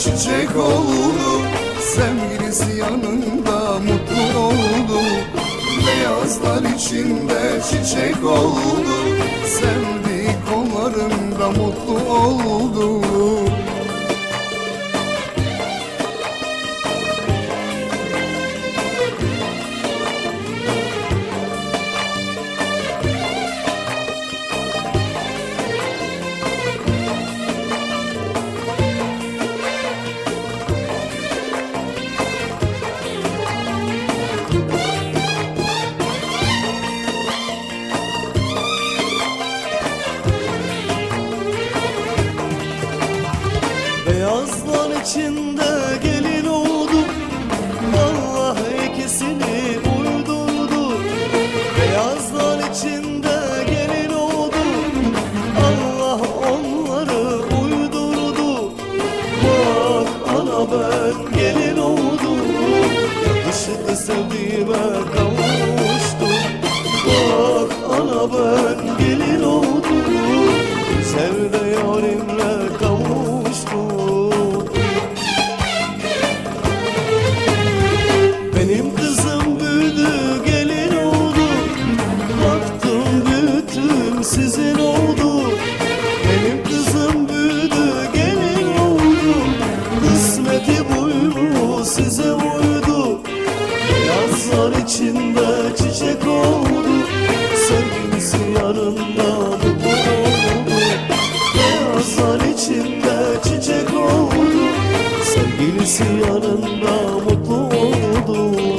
çiçek oldu. Sevgilisi yanında mutlu oldu. Beyazlar içinde çiçek oldu. Sevdiği kollarında mutlu oldu içinde gelin oldu. Allah ikisini uydurdu. Beyazlar içinde gelin oldu. Allah onları uydurdu. Bak ana ben gelin oldum Yakışıklı sevdiğime kavuştum. Bak ana ben oldu. Beyazlar içinde çiçek oldu. Sevgilisi yanında mutlu oldu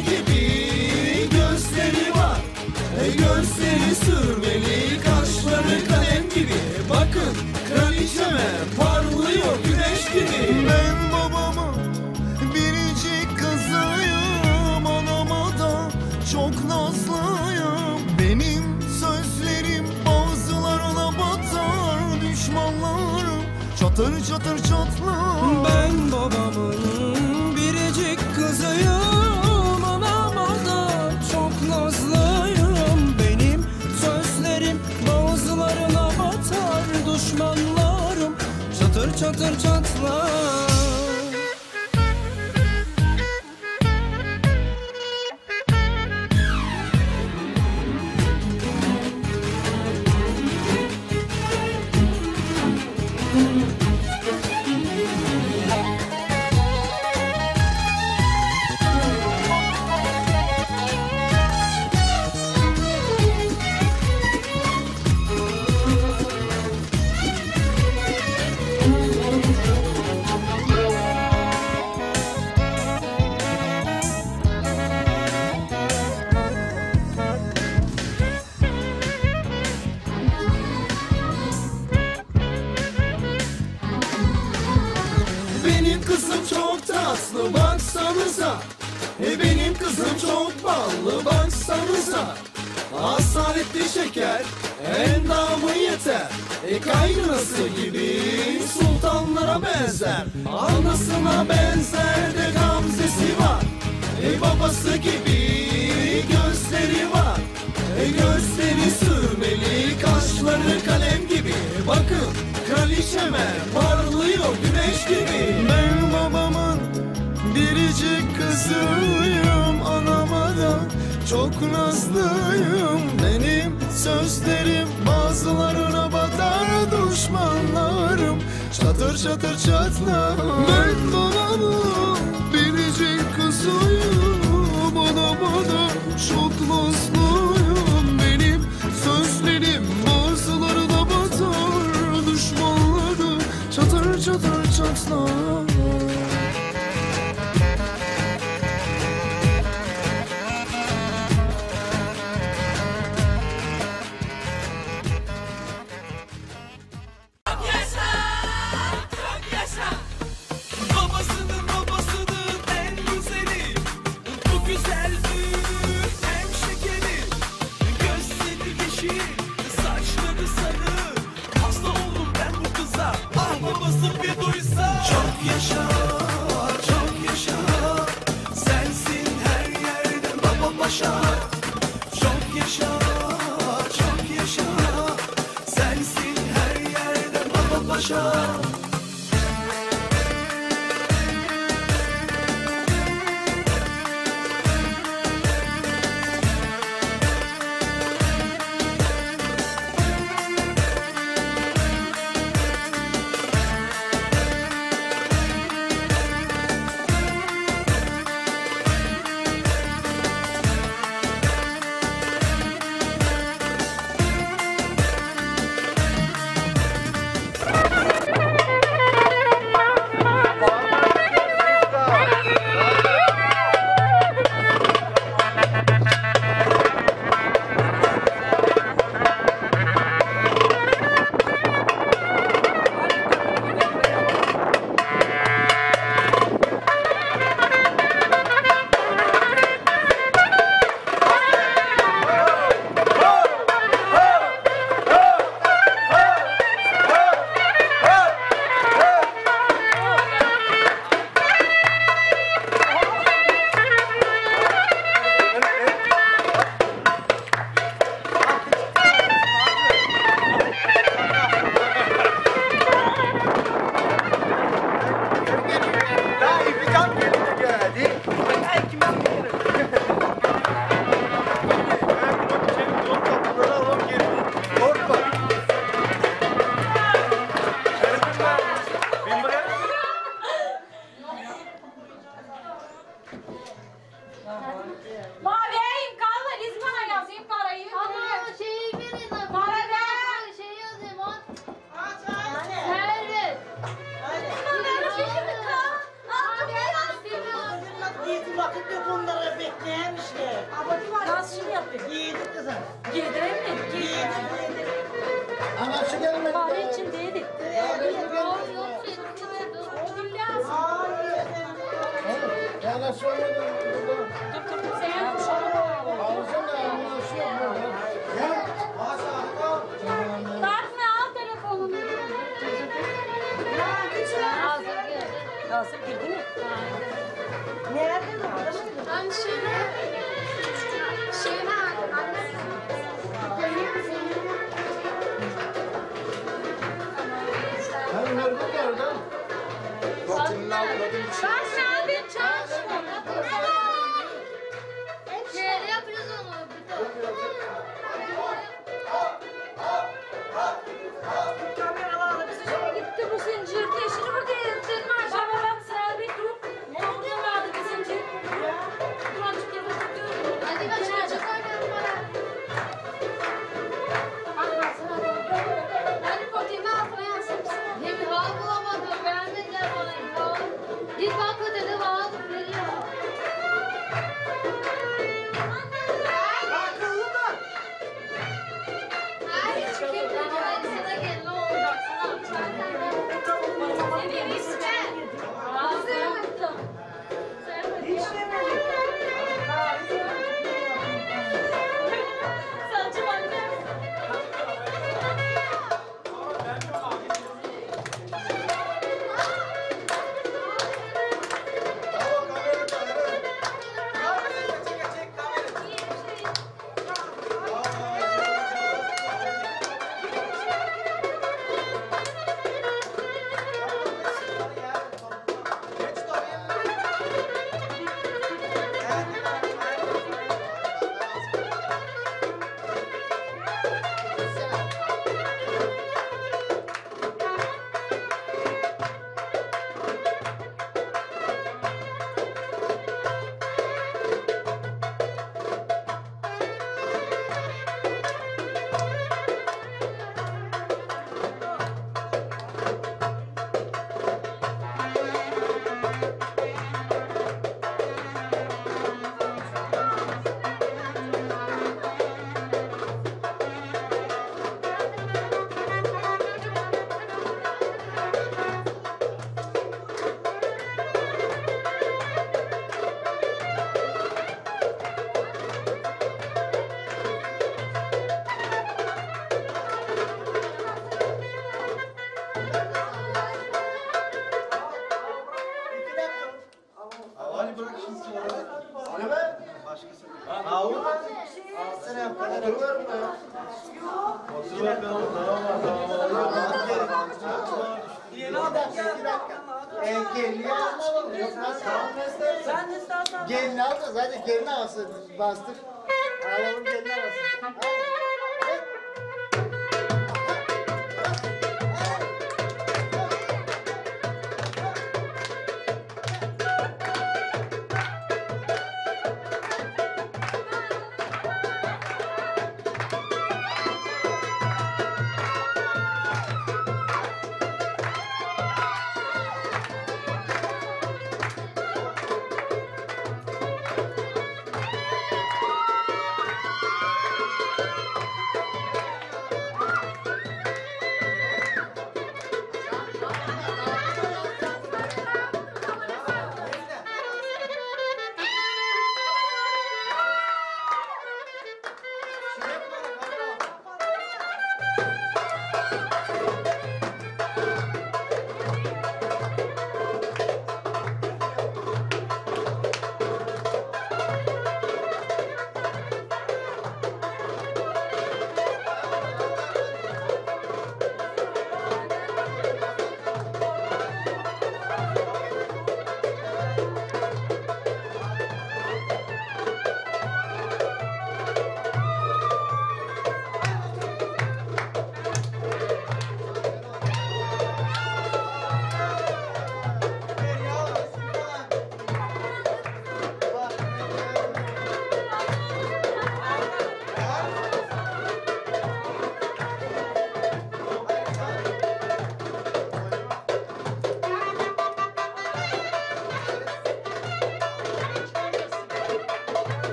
gibi gözleri var. Gözleri sürmeli, kaşları kalem gibi. Bakın kraliçeme parlıyor güneş gibi. Ben babamın biricik kızıyım Anama da çok nazlıyım. Benim sözlerim bazılarına batar Düşmanlarım çatır çatır çatlar. Ben babamın çatır çatlar biricik kızıyım Anama da çok nazlıyım Benim sözlerim. Bazılarına batar düşmanlarım. Çatır çatır çatlar Mevlana'm biricik kızıyım Anama da çok nazlıyım. Benim sözlerim bazılarına batar düşmanlarım Çatır çatır çatlar babası bir duysa Çok yaşa Gelini havası bastır.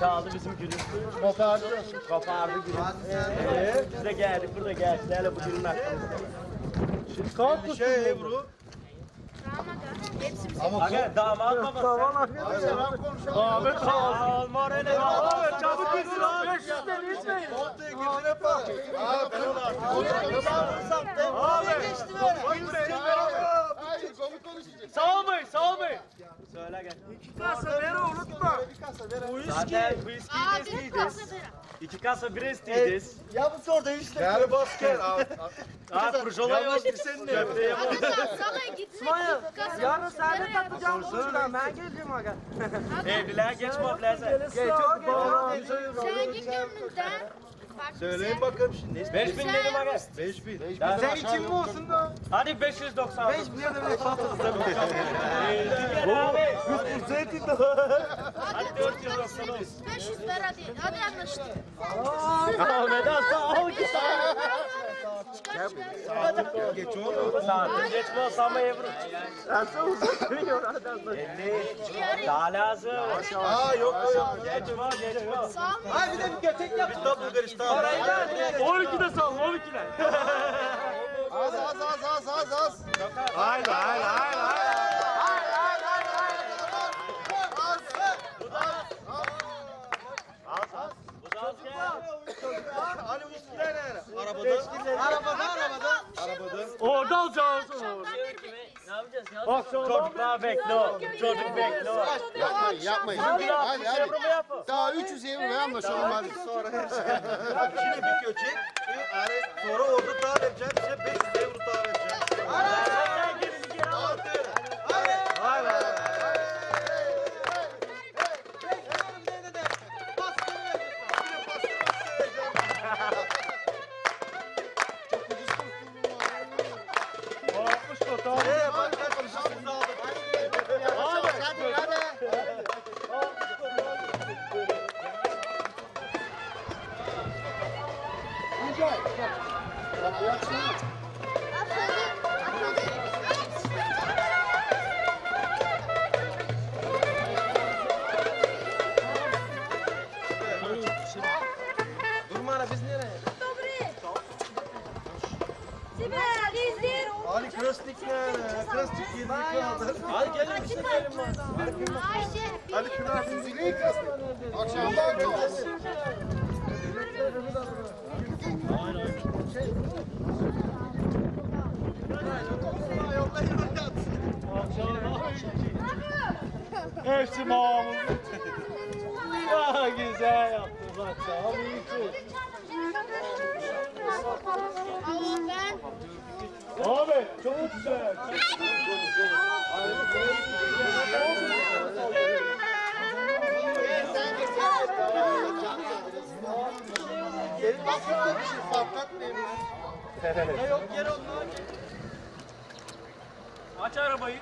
Çaldı bizim günümüzü. Kopardı. Kopardı günü. Ee, biz de geldik burada geldiler bu günün hakkında. Şimdi kalk Şey Ebru. Aga damat babası. Lan konuşalım. Abi tamam. Morene abi çabuk gitsin abi. 500 TL içmeyin. Ortaya girdiğine para. Aa ben onu artık. Abi. Hayır komik konuşacak. Sağ olmayın sağ olmayın. Söyle gel. Bir kasa ver. Zaten whisky Abi istiydik. kasa ver. İki kasa bir istiydik. Ya bu orada işte. Gel bas gel. Ha kurşola yok. Sana gitmek kasa. Yarın de takacağım uçtan. Ben geleceğim aga. Evliler geç mobleze. Geç o geç. Sen git önünden. Söyleyin bakalım şimdi. 5000 dedim aga. 5000. Sen için mi olsun da? Hadi 590. 5 milyon da böyle abi. Hadi 490 olsun. 500 ver hadi. Hadi anlaştık. Ahmet sağ ol ki sağ ol. Çıkar çıkar. Geç oğlum. Saatin geçme olsam mı Ebru? Daha lazım. Aa yok yok. Geçme geçme. Sağ ol. Ay bir de bir götek yap. Biz de Bulgaristan. 12'de sal 12'de. Az az az az az az. Haydi haydi haydi Hani viskiler nerede? Arabada. Arabada arabada. Arabada. Orada alacağız. Ne yapacağız? Çocuklar bekliyor. Çocuk bekliyor. Yapmayın yapmayın. Hadi Hadi? Daha 300 euro ver anlaşalım hadi. Sonra Şimdi bir köçek. Sonra orada daha vereceğim. Size 500 euro daha vereceğim. Abi çok güzel. Aç arabayı.